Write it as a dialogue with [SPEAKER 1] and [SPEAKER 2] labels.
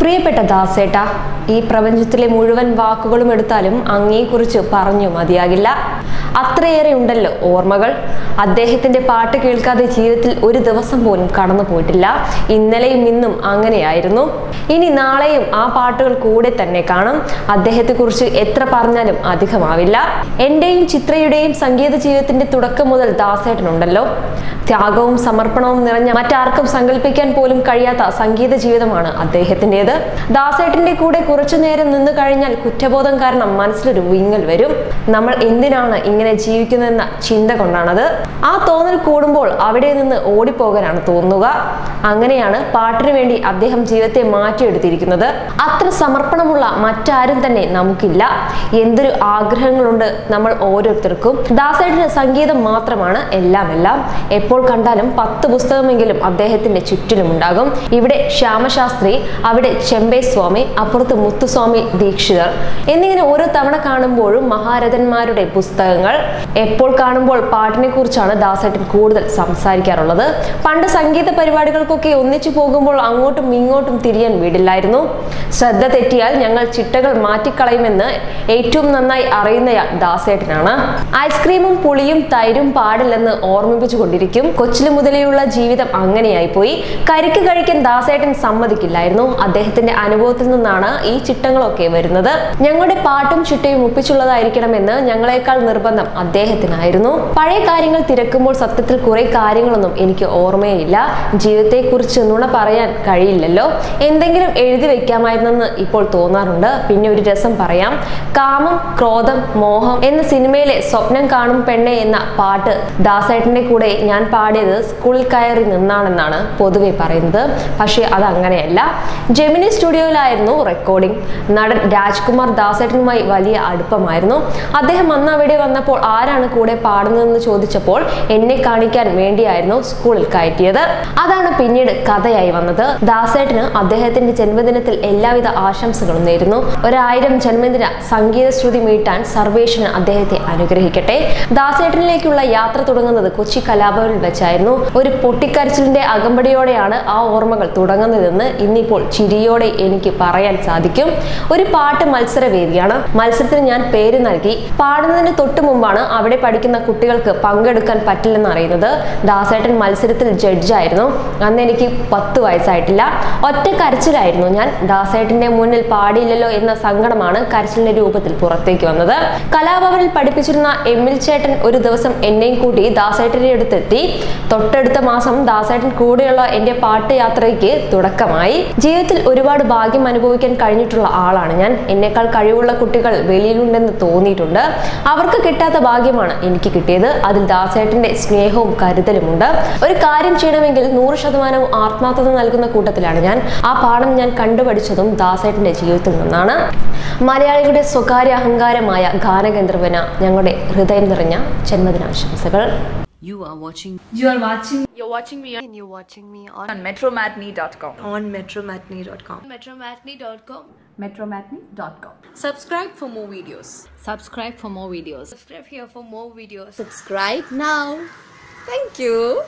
[SPEAKER 1] പ്രിയപ്പെട്ട ദാസേട്ട ഈ പ്രപഞ്ചത്തിലെ മുഴുവൻ വാക്കുകളും എടുത്താലും അങ്ങയെക്കുറിച്ച് പറഞ്ഞു മതിയാകില്ല. അത്രയേറെ ഉണ്ടല്ലോ ഓർമ്മകൾ. അദ്ദേഹത്തിന്റെ പാട്ട് കേൾക്കാതെ ജീവിതത്തിൽ ഒരു ദിവസം പോലും കടന്നു പോയിട്ടില്ല. ഇന്നലെയും ഇന്നും അങ്ങനെയായിരുന്നു. ഇനി നാളെയും ആ പാട്ടുകൾ കൂടെ തന്നെ കാണും. അദ്ദേഹത്തെക്കുറിച്ച് എത്ര പറഞ്ഞാലും അധികമാവില്ല. എന്റെയും ചിത്രയുടെയും സംഗീത ജീവിതത്തിന്റെ തുടക്കം മുതൽ ദാസേട്ടനുണ്ടല്ലോ. ത്യാഗവും സമർപ്പണവും നിറഞ്ഞ മറ്റാർക്കും സങ്കല്പിക്കാൻ പോലും കഴിയാത്ത സംഗീത ജീവിതമാണ് അദ്ദേഹത്തിന്റെത് ദാസേട്ടന്റെ കൂടെ കുറച്ചു നേരം നിന്ന് കഴിഞ്ഞാൽ കുറ്റബോധം കാരണം മനസ്സിലൊരു വിങ്ങൽ വരും. നമ്മൾ എന്തിനാണ് ഇങ്ങനെ ജീവിക്കുന്നതെന്ന ചിന്ത കൊണ്ടാണത്. ആ തോന്നൽ കൂടുമ്പോൾ അവിടെ നിന്ന് ഓടിപ്പോകാനാണ് തോന്നുക. അങ്ങനെയാണ് പാട്ടിനു വേണ്ടി അദ്ദേഹം ജീവിതത്തെ മാറ്റിയെടുത്തിരിക്കുന്നത്. അത്ര സമർപ്പണമുള്ള മറ്റാരും തന്നെ നമുക്കില്ല. എന്തൊരു ആഗ്രഹങ്ങളുണ്ട് നമ്മൾ ഓരോരുത്തർക്കും. ദാസേട്ടന് സംഗീതം മാത്രമാണ് എല്ലാം എല്ലാം എപ്പോൾ കണ്ടാലും പത്ത് പുസ്തകമെങ്കിലും അദ്ദേഹത്തിന്റെ ചുറ്റിലും ഉണ്ടാകും ഇവിടെ ശ്യാമശാസ്ത്രി അവിടെ ചെമ്പൈ സ്വാമി അപ്പുറത്ത് മുത്തുസ്വാമി ദീക്ഷിതർ. എന്നിങ്ങനെ ഓരോ തവണ കാണുമ്പോഴും മഹാരഥന്മാരുടെ പുസ്തകങ്ങൾ. എപ്പോൾ കാണുമ്പോൾ പാട്ടിനെ കുറിച്ചാണ് ദാസേട്ടൻ കൂടുതൽ സംസാരിക്കാറുള്ളത്. പണ്ട് സംഗീത പരിപാടികൾക്കൊക്കെ ഒന്നിച്ചു പോകുമ്പോൾ അങ്ങോട്ടും ഇങ്ങോട്ടും തിരിയാൻ വീടില്ലായിരുന്നു. ശ്രദ്ധ തെറ്റിയാൽ ഞങ്ങൾ ചിട്ടകൾ മാറ്റിക്കളയുമെന്ന് ഏറ്റവും നന്നായി അറിയുന്ന ദാസേട്ടനാണ്. ഐസ്ക്രീമും പുളിയും തൈരും പാടില്ലെന്ന് ഓർമ്മിപ്പിച്ചു കൊണ്ടിരിക്കും കൊച്ചിലു മുതലെയുള്ള ജീവിതം അങ്ങനെയായി പോയി കരിക്ക് കഴിക്കാൻ ദാസേട്ടൻ സമ്മതിക്കില്ലായിരുന്നു. അദ്ദേഹത്തിന്റെ അനുഭവത്തിൽ നിന്നാണ് ഈ ചിട്ടങ്ങളൊക്കെ വരുന്നത്. ഞങ്ങളുടെ പാട്ടും ചിട്ടയും ഒപ്പിച്ചുള്ളതായിരിക്കണമെന്ന് ഞങ്ങളെക്കാൾ നിർബന്ധം അദ്ദേഹത്തിനായിരുന്നു. പഴയ കാര്യങ്ങൾ തിരക്കുമ്പോൾ സത്യത്തിൽ കുറെ കാര്യങ്ങളൊന്നും എനിക്ക് ഓർമ്മയില്ല. ജീവിതത്തെക്കുറിച്ച് നുണ പറയാൻ കഴിയില്ലല്ലോ. എന്തെങ്കിലും എഴുതി വെക്കാമായിരുന്നെന്ന് ഇപ്പോൾ തോന്നാറുണ്ട്. പിന്നെ ഒരു രസം പറയാം. കാമം ക്രോധം മോഹം എന്ന സിനിമയിലെ സ്വപ്നം കാണും പെണ്ണെ എന്ന പാട്ട് ദാസേട്ടന്റെ കൂടെ ഞാൻ പാടിയത് സ്കൂളിൽ കയറി നിന്നാണെന്നാണ് പൊതുവെ പറയുന്നത്. പക്ഷേ അത് അങ്ങനെയല്ല ജെമിനി സ്റ്റുഡിയോയിലായിരുന്നു റെക്കോർഡിംഗ് നടൻ രാജ്കുമാർ ദാസേട്ടനുമായി വലിയ അടുപ്പമായിരുന്നു. അദ്ദേഹം അന്ന് അവിടെ വന്നപ്പോൾ ആരാണ് കൂടെ പാടുന്നതെന്ന് ചോദിച്ചപ്പോൾ എന്നെ കാണിക്കാൻ വേണ്ടിയായിരുന്നു സ്കൂളിൽ കയറ്റിയത്. അതാണ് പിന്നീട് കഥയായി വന്നത്. ദാസേട്ടന് അദ്ദേഹത്തിന്റെ ജന്മദിനത്തിൽ എല്ലാവിധ ആശംസകളും നേരുന്നു. ഒരായിരം ജന്മദിന സംഗീത ശ്രുതി മീട്ടാൻ സർവേഷന് അദ്ദേഹത്തെ അനുഗ്രഹിക്കട്ടെ. ദാസേട്ടനിലേക്കുള്ള യാത്ര തുടങ്ങുന്നത് കൊച്ചി കലാഭവനിൽ വെച്ചായിരുന്നു. ഒരു പൊട്ടിക്കരച്ചിലിന്റെ അകമ്പടിയോടെയാണ് ആ ഓർമ്മകൾ തുടങ്ങുന്നതെന്ന് ഇന്നിപ്പോൾ ചിരിയോടെ എനിക്ക് പറയാൻ സാധിക്കും. ഒരു പാട്ട് മത്സരവേദിയാണ്. മത്സരത്തിന് ഞാൻ പേര് നൽകി. പാടുന്നതിന് തൊട്ട് മുമ്പാണ് അവിടെ പഠിക്കുന്ന കുട്ടികൾക്ക് പങ്കെടുക്കാൻ പറ്റില്ലെന്ന് അറിയുന്നത്. ദാസേട്ടൻ മത്സരത്തിൽ ജഡ്ജായിരുന്നു അന്ന് എനിക്ക് പത്ത് വയസ്സായിട്ടില്ല. ഒറ്റ കരച്ചിലായിരുന്നു ഞാൻ. ദാസേട്ടന്റെ മുന്നിൽ പാടിയില്ലല്ലോ എന്ന സങ്കടമാണ് കരച്ചിലിന്റെ രൂപത്തിൽ പുറത്തേക്ക് വന്നത്. കലാഭവനിൽ പഠിപ്പിച്ചിരുന്ന എമ്മിൽ ചേട്ടൻ ഒരു ദിവസം എന്നെയും കൂട്ടി ദാസേട്ടന്റെ അടുത്തെത്തി. തൊട്ടടുത്ത മാസം ദാസേട്ടൻ കൂടെയുള്ള എന്റെ പാട്ട് യാത്രയ്ക്ക് തുടക്കമായി. ജീവിതത്തിൽ ഒരുപാട് ഭാഗ്യം അനുഭവിക്കാൻ കഴിഞ്ഞിട്ടുള്ള ആളാണ് ഞാൻ. എന്നെക്കാൾ കഴിവുള്ള കുട്ടികൾ വെളിയിലുണ്ടെന്ന് തോന്നിയിട്ടുണ്ട്. അവർക്ക് കിട്ടാത്ത ഭാഗ്യമാണ് എനിക്ക് കിട്ടിയത്. അതിൽ ദാസേട്ടന്റെ സ്നേഹവും കരുതലുമുണ്ട് ഒരു കാര്യം ചെയ്യണമെങ്കിൽ നൂറ് ശതമാനം ആത്മാർത്ഥത നൽകുന്ന കൂട്ടത്തിലാണ് ഞാൻ ആ പാഠം ഞാൻ കണ്ടുപഠിച്ചതും ദാസേട്ടന്റെ ജീവിതത്തിൽ നിന്നാണ് മലയാളികളുടെ സ്വകാര്യ അഹങ്കാരമായ ഗാനഗന്ധർവന ഞങ്ങളുടെ ഹൃദയം നിറഞ്ഞ ജന്മദിനാശംസകൾ
[SPEAKER 2] You are watching
[SPEAKER 3] You are watching
[SPEAKER 4] You're watching me
[SPEAKER 5] And you're watching me on,
[SPEAKER 4] on metromatney.com.
[SPEAKER 5] on metromatney.com.
[SPEAKER 4] metromatney.com.
[SPEAKER 3] metromatney.com.
[SPEAKER 2] subscribe for more videos
[SPEAKER 6] subscribe for more videos
[SPEAKER 4] Subscribe here for more videos.
[SPEAKER 5] Subscribe now. Thank you.